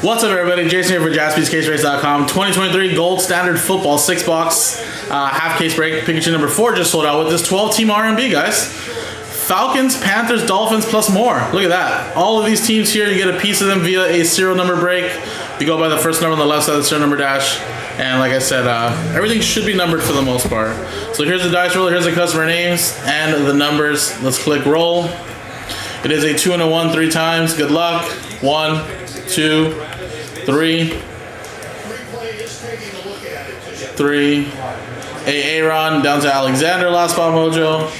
What's up, everybody? Jason here for JaspysCaseBreaks.com. 2023 Gold Standard Football six box uh, half case break. Pikachu number four just sold out with this 12 team RNB, guys. Falcons, Panthers, Dolphins, plus more. Look at that. All of these teams here, you get a piece of them via a serial number break. You go by the first number on the left side of the serial number dash. And like I said, uh, everything should be numbered for the most part. So here's the dice roller, here's the customer names and the numbers. Let's click roll. It is a two and a one three times. Good luck. One, two, three, three. A Aaron down to Alexander last spot mojo.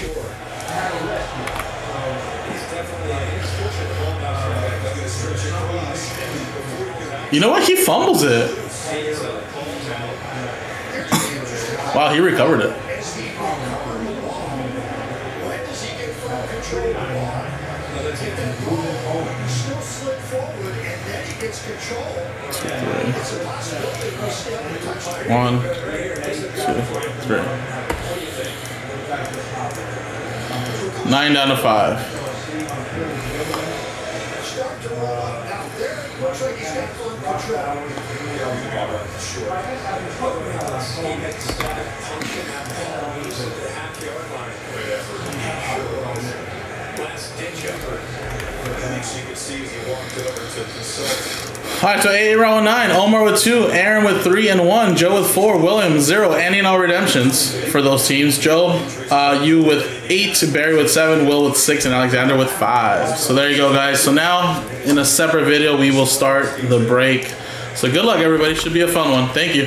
You know what? He fumbles it. wow, he recovered it. One, two, three. Nine down to five. All right, so eight round nine. Omar with two, Aaron with three and one, Joe with four, William zero, any and all redemptions for those teams. Joe, uh, you with eight, Barry with seven, Will with six, and Alexander with five. So there you go, guys. So now in a separate video, we will start the break. So good luck, everybody. Should be a fun one. Thank you.